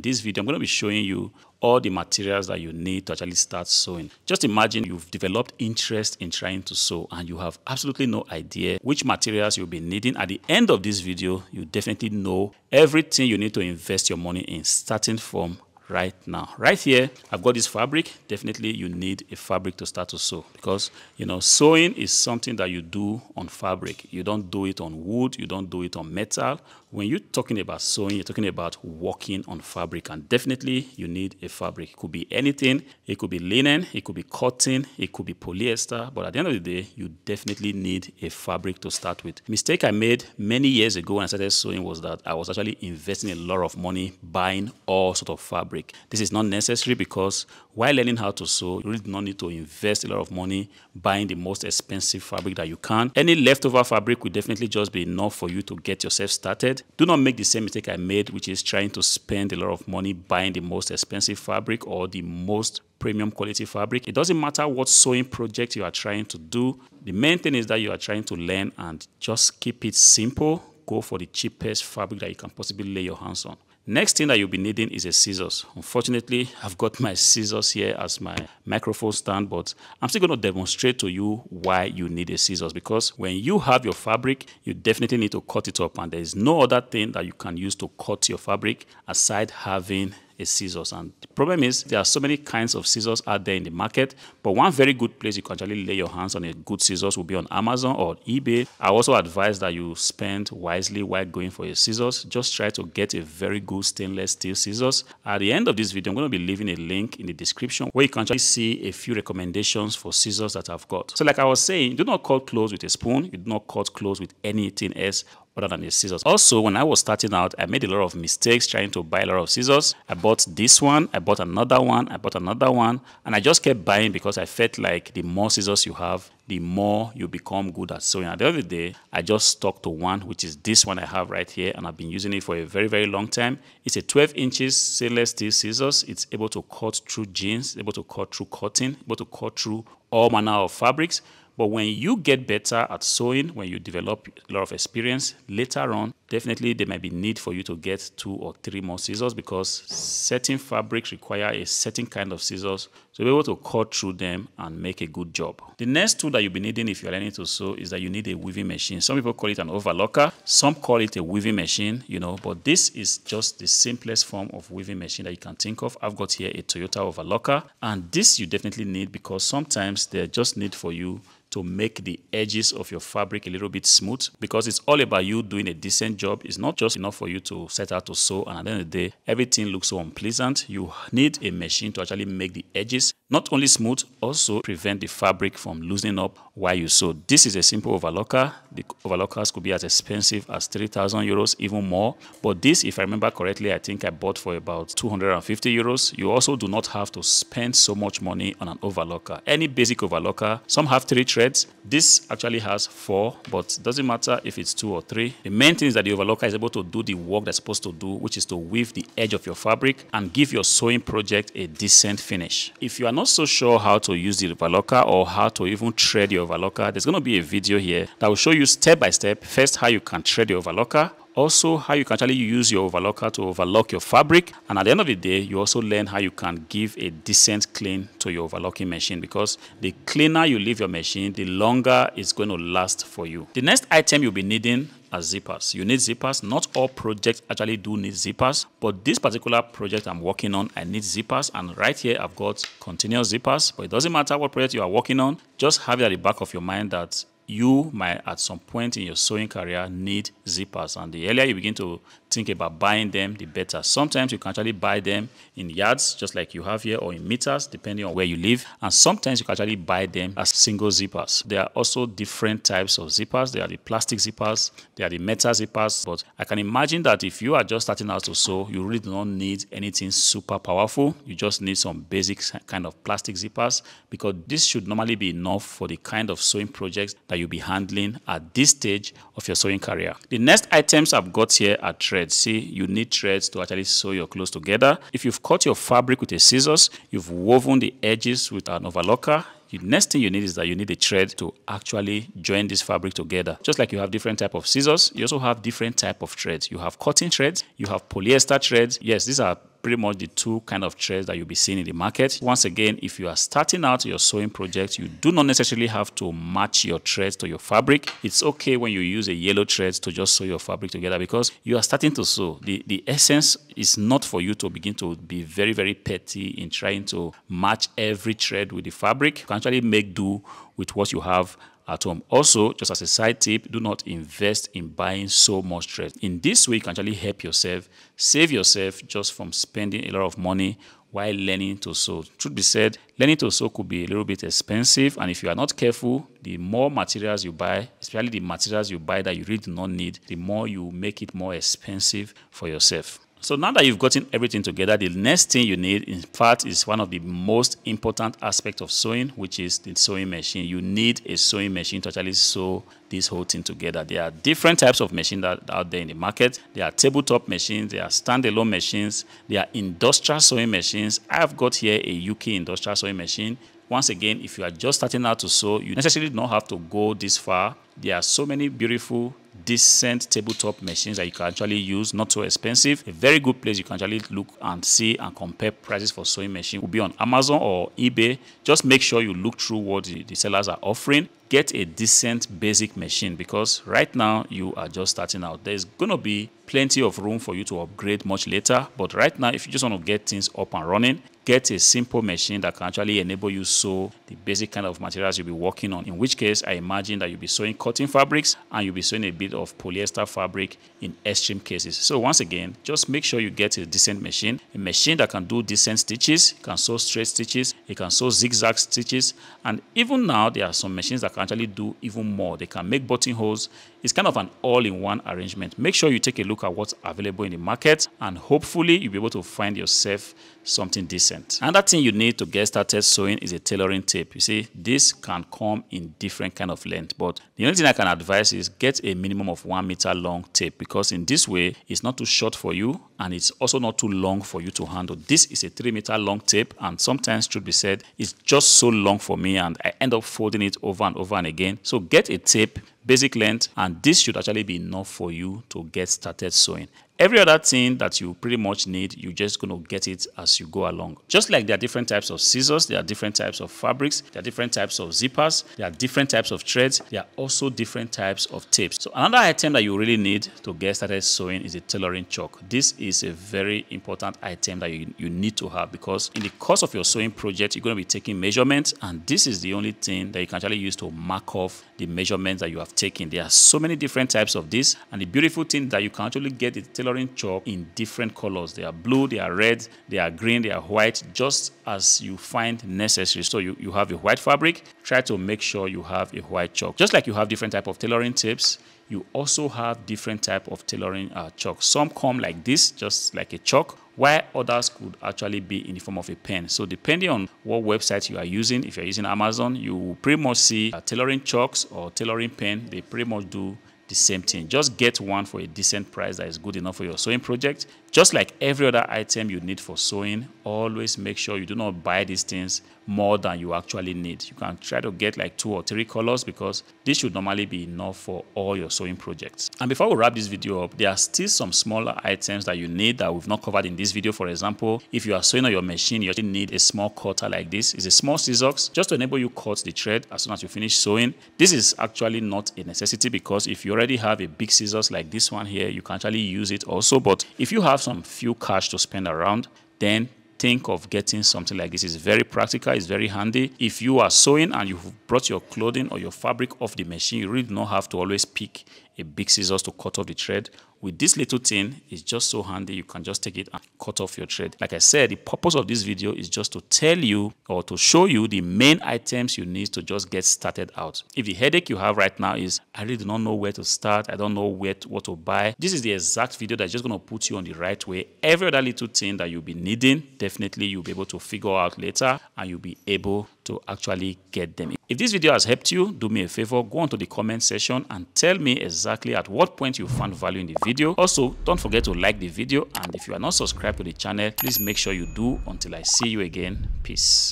in this video, I'm going to be showing you all the materials that you need to actually start sewing. Just imagine you've developed interest in trying to sew and you have absolutely no idea which materials you'll be needing. At the end of this video, you definitely know everything you need to invest your money in starting from right now. Right here, I've got this fabric. Definitely you need a fabric to start to sew because, you know, sewing is something that you do on fabric. You don't do it on wood. You don't do it on metal. When you're talking about sewing, you're talking about working on fabric and definitely you need a fabric. It could be anything. It could be linen. It could be cotton. It could be polyester. But at the end of the day, you definitely need a fabric to start with. mistake I made many years ago when I started sewing was that I was actually investing a lot of money buying all sort of fabric. This is not necessary because while learning how to sew, you really do not need to invest a lot of money buying the most expensive fabric that you can. Any leftover fabric will definitely just be enough for you to get yourself started. Do not make the same mistake I made, which is trying to spend a lot of money buying the most expensive fabric or the most premium quality fabric. It doesn't matter what sewing project you are trying to do. The main thing is that you are trying to learn and just keep it simple. Go for the cheapest fabric that you can possibly lay your hands on. Next thing that you'll be needing is a scissors. Unfortunately, I've got my scissors here as my microphone stand, but I'm still going to demonstrate to you why you need a scissors because when you have your fabric, you definitely need to cut it up and there is no other thing that you can use to cut your fabric aside having a scissors. And the problem is there are so many kinds of scissors out there in the market, but one very good place you can actually lay your hands on a good scissors will be on Amazon or eBay. I also advise that you spend wisely while going for your scissors. Just try to get a very good stainless steel scissors. At the end of this video, I'm going to be leaving a link in the description where you can actually see a few recommendations for scissors that I've got. So like I was saying, do not cut clothes with a spoon. You do not cut clothes with anything else other than the scissors. Also, when I was starting out, I made a lot of mistakes trying to buy a lot of scissors. I bought this one, I bought another one, I bought another one, and I just kept buying because I felt like the more scissors you have, the more you become good at sewing. At the end of the day, I just stuck to one, which is this one I have right here, and I've been using it for a very, very long time. It's a 12 inches stainless steel scissors. It's able to cut through jeans, able to cut through cotton, able to cut through all manner of fabrics. But when you get better at sewing, when you develop a lot of experience, later on, definitely there might be need for you to get two or three more scissors because certain fabrics require a certain kind of scissors to be able to cut through them and make a good job. The next tool that you'll be needing if you're learning to sew is that you need a weaving machine. Some people call it an overlocker, some call it a weaving machine, you know, but this is just the simplest form of weaving machine that you can think of. I've got here a Toyota overlocker and this you definitely need because sometimes they just need for you to make the edges of your fabric a little bit smooth because it's all about you doing a decent job. is not just enough for you to set out to sew and at the end of the day, everything looks so unpleasant. You need a machine to actually make the edges not only smooth, also prevent the fabric from loosening up while you sew. This is a simple overlocker. The overlockers could be as expensive as 3,000 euros, even more. But this, if I remember correctly, I think I bought for about 250 euros. You also do not have to spend so much money on an overlocker. Any basic overlocker, some have three threads. This actually has four, but doesn't matter if it's two or three. The main thing is that the overlocker is able to do the work that's supposed to do, which is to weave the edge of your fabric and give your sewing project a decent finish. If you are not not so sure how to use the overlocker or how to even thread your overlocker, there's going to be a video here that will show you step by step first how you can thread your overlocker also how you can actually use your overlocker to overlock your fabric and at the end of the day you also learn how you can give a decent clean to your overlocking machine because the cleaner you leave your machine the longer it's going to last for you. The next item you'll be needing zippers. You need zippers. Not all projects actually do need zippers, but this particular project I'm working on, I need zippers. And right here, I've got continuous zippers, but it doesn't matter what project you are working on. Just have it at the back of your mind that you might at some point in your sewing career need zippers and the earlier you begin to think about buying them the better. Sometimes you can actually buy them in yards just like you have here or in meters depending on where you live. And sometimes you can actually buy them as single zippers. There are also different types of zippers. There are the plastic zippers there are the metal zippers. But i can imagine that if you are just starting out to sew you really do not need anything super powerful. You just need some basic kind of plastic zippers because this should normally be enough for the kind of sewing projects that you'll be handling at this stage of your sewing career. The next items I've got here are. See, you need threads to actually sew your clothes together. If you've cut your fabric with a scissors, you've woven the edges with an overlocker, the next thing you need is that you need a thread to actually join this fabric together. Just like you have different type of scissors, you also have different type of threads. You have cotton threads, you have polyester threads. Yes, these are pretty much the two kind of threads that you'll be seeing in the market. Once again, if you are starting out your sewing project, you do not necessarily have to match your threads to your fabric. It's okay when you use a yellow thread to just sew your fabric together because you are starting to sew. The, the essence is not for you to begin to be very, very petty in trying to match every thread with the fabric. You can actually make do with what you have at home. Also, just as a side tip, do not invest in buying so much thread. In this way, you can actually help yourself, save yourself just from spending a lot of money while learning to sew. Truth be said, learning to sew could be a little bit expensive, and if you are not careful, the more materials you buy, especially the materials you buy that you really do not need, the more you make it more expensive for yourself. So now that you've gotten everything together, the next thing you need, in fact, is one of the most important aspects of sewing, which is the sewing machine. You need a sewing machine to actually sew this whole thing together. There are different types of machines that are out there in the market. There are tabletop machines, there are standalone machines, there are industrial sewing machines. I've got here a JUKI industrial sewing machine. Once again, if you are just starting out to sew, you necessarily don't have to go this far. There are so many beautiful decent tabletop machines that you can actually use, not so expensive. A very good place you can actually look and see and compare prices for sewing machine will be on Amazon or eBay. Just make sure you look through what the, the sellers are offering. Get a decent basic machine because right now you are just starting out. There's going to be plenty of room for you to upgrade much later. But right now, if you just want to get things up and running, get a simple machine that can actually enable you sew the basic kind of materials you'll be working on. In which case, I imagine that you'll be sewing cotton fabrics and you'll be sewing a bit of polyester fabric in extreme cases. So once again, just make sure you get a decent machine, a machine that can do decent stitches, can sew straight stitches, it can sew zigzag stitches, and even now there are some machines that can actually do even more. They can make buttonholes. It's kind of an all-in-one arrangement. Make sure you take a look at what's available in the market and hopefully you'll be able to find yourself something decent. Another thing you need to get started sewing is a tailoring tape. You see, this can come in different kind of length, but the only thing I can advise is get a minimum of one meter long tape because in this way, it's not too short for you and it's also not too long for you to handle. This is a three meter long tape and sometimes should be said, it's just so long for me and I end up folding it over and over and again. So get a tape basic length and this should actually be enough for you to get started sewing. Every other thing that you pretty much need, you're just going to get it as you go along. Just like there are different types of scissors, there are different types of fabrics, there are different types of zippers, there are different types of threads, there are also different types of tapes. So another item that you really need to get started sewing is a tailoring chalk. This is a very important item that you, you need to have because in the course of your sewing project, you're going to be taking measurements and this is the only thing that you can actually use to mark off the measurements that you have taken. There are so many different types of this and the beautiful thing that you can actually get the tailoring chalk in different colors. They are blue, they are red, they are green, they are white, just as you find necessary. So you, you have a white fabric, try to make sure you have a white chalk. Just like you have different type of tailoring tips, you also have different type of tailoring uh, chalk. Some come like this, just like a chalk, while others could actually be in the form of a pen. So depending on what website you are using, if you're using Amazon, you will pretty much see uh, tailoring chalks or tailoring pen. They pretty much do the same thing. Just get one for a decent price that is good enough for your sewing project. Just like every other item you need for sewing, always make sure you do not buy these things more than you actually need. You can try to get like two or three colors because this should normally be enough for all your sewing projects. And before we wrap this video up, there are still some smaller items that you need that we've not covered in this video. For example, if you are sewing on your machine, you actually need a small cutter like this. It's a small scissors just to enable you cut the thread as soon as you finish sewing. This is actually not a necessity because if you already have a big scissors like this one here, you can actually use it also. But if you have have some few cash to spend around, then think of getting something like this. It's very practical, it's very handy. If you are sewing and you've brought your clothing or your fabric off the machine, you really do not have to always pick a big scissors to cut off the thread with this little thing, it's just so handy. You can just take it and cut off your thread. Like I said, the purpose of this video is just to tell you or to show you the main items you need to just get started out. If the headache you have right now is, I really do not know where to start, I don't know where to, what to buy, this is the exact video that's just going to put you on the right way. Every other little thing that you'll be needing, definitely you'll be able to figure out later and you'll be able to actually get them. If this video has helped you, do me a favor, go onto the comment section and tell me exactly at what point you found value in the video. Also, don't forget to like the video and if you are not subscribed to the channel, please make sure you do until I see you again. Peace.